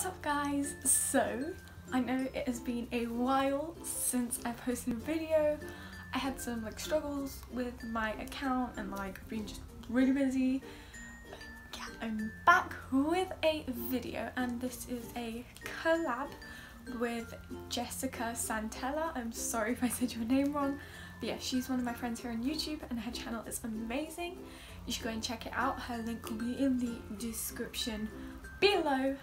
What's up guys? So, I know it has been a while since I posted a video. I had some like struggles with my account and like being just really busy. But yeah, I'm back with a video and this is a collab with Jessica Santella. I'm sorry if I said your name wrong. But yeah, she's one of my friends here on YouTube and her channel is amazing. You should go and check it out. Her link will be in the description below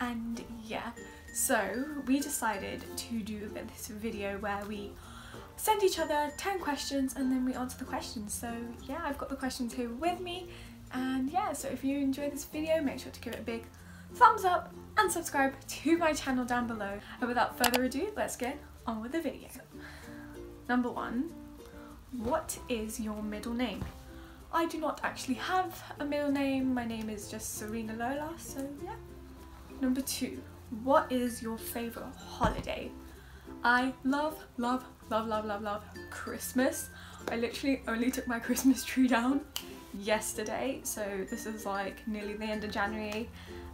and yeah so we decided to do this video where we send each other 10 questions and then we answer the questions so yeah I've got the questions here with me and yeah so if you enjoyed this video make sure to give it a big thumbs up and subscribe to my channel down below and without further ado let's get on with the video. Number one, what is your middle name? I do not actually have a middle name, my name is just Serena Lola so yeah. Number two, what is your favourite holiday? I love, love, love, love, love, love Christmas. I literally only took my Christmas tree down yesterday, so this is like nearly the end of January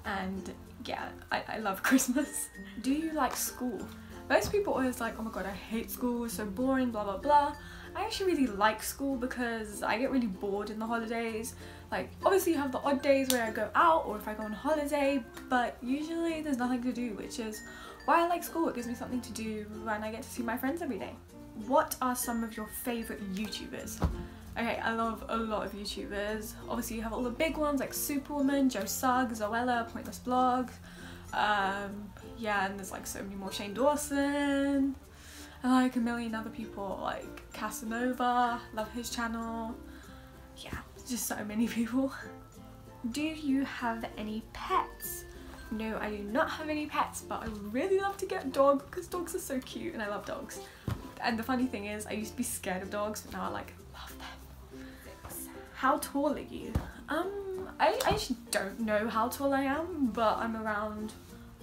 and yeah, I, I love Christmas. Do you like school? Most people always like, oh my god, I hate school, it's so boring, blah blah blah. I actually really like school because I get really bored in the holidays. Like, obviously you have the odd days where I go out or if I go on holiday, but usually there's nothing to do, which is why I like school. It gives me something to do and I get to see my friends every day. What are some of your favourite YouTubers? Okay, I love a lot of YouTubers. Obviously you have all the big ones like Superwoman, Joe Sugg, Zoella, Pointless Blog. Um, yeah, and there's like so many more. Shane Dawson. Like a million other people like Casanova, love his channel. Yeah, just so many people. Do you have any pets? No, I do not have any pets, but I really love to get a dog because dogs are so cute and I love dogs. And the funny thing is, I used to be scared of dogs, but now I like love them. How tall are you? Um, I, I actually don't know how tall I am, but I'm around,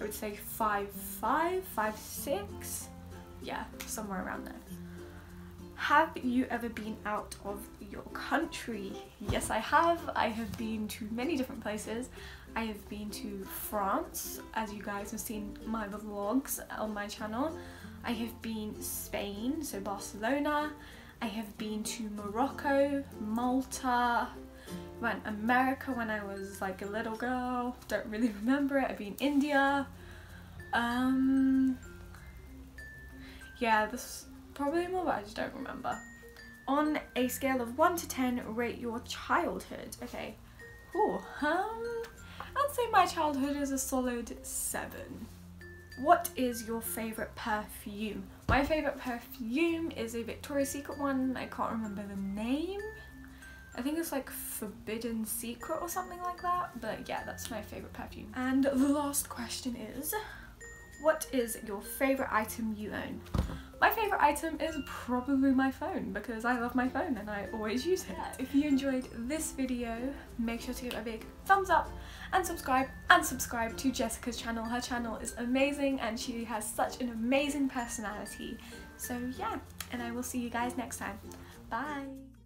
I would say five five, five six. Yeah, somewhere around there. Have you ever been out of your country? Yes, I have. I have been to many different places. I have been to France, as you guys have seen my vlogs on my channel. I have been Spain, so Barcelona. I have been to Morocco, Malta, went America when I was like a little girl, don't really remember it. I've been India. Um, yeah, this probably more, but I just don't remember. On a scale of 1 to 10, rate your childhood. Okay. Ooh, um, I'd say my childhood is a solid 7. What is your favourite perfume? My favourite perfume is a Victoria's Secret one. I can't remember the name. I think it's like Forbidden Secret or something like that. But yeah, that's my favourite perfume. And the last question is, what is your favourite item you own? My favourite item is probably my phone because I love my phone and I always use it. If you enjoyed this video, make sure to give it a big thumbs up and subscribe and subscribe to Jessica's channel. Her channel is amazing and she has such an amazing personality. So yeah, and I will see you guys next time. Bye!